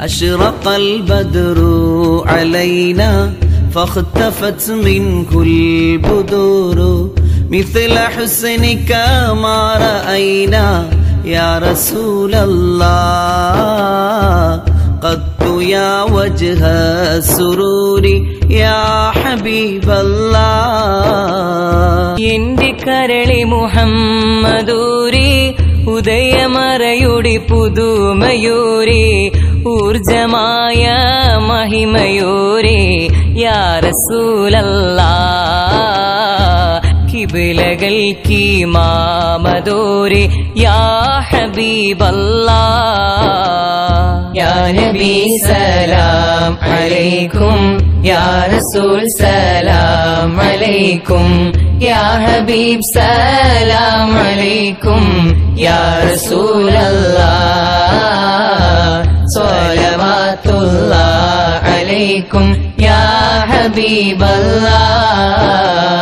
أشرق البدر علينا فاختفت منه البدور مثل حسنك ما رأينا يا رسول الله قد يا وجه السرور يا حبيب الله എന്റെ കരളി മുഹമ്മദൂരി ഉദയമറയുടെ പുതുമയൂരേ ഊർജമായ മഹിമയോരേ യാ റസൂലല്ലാ. കീ മാമദൂരേ യാ ഹബീബല്ലാ. യാ നബി സലാം അലൈക്കും യാ റസൂൽ സലാം അലൈക്കും യാ ഹബീബ് സലാം അലൈക്കും യാ റസൂൽ عليكم يا حبيب الله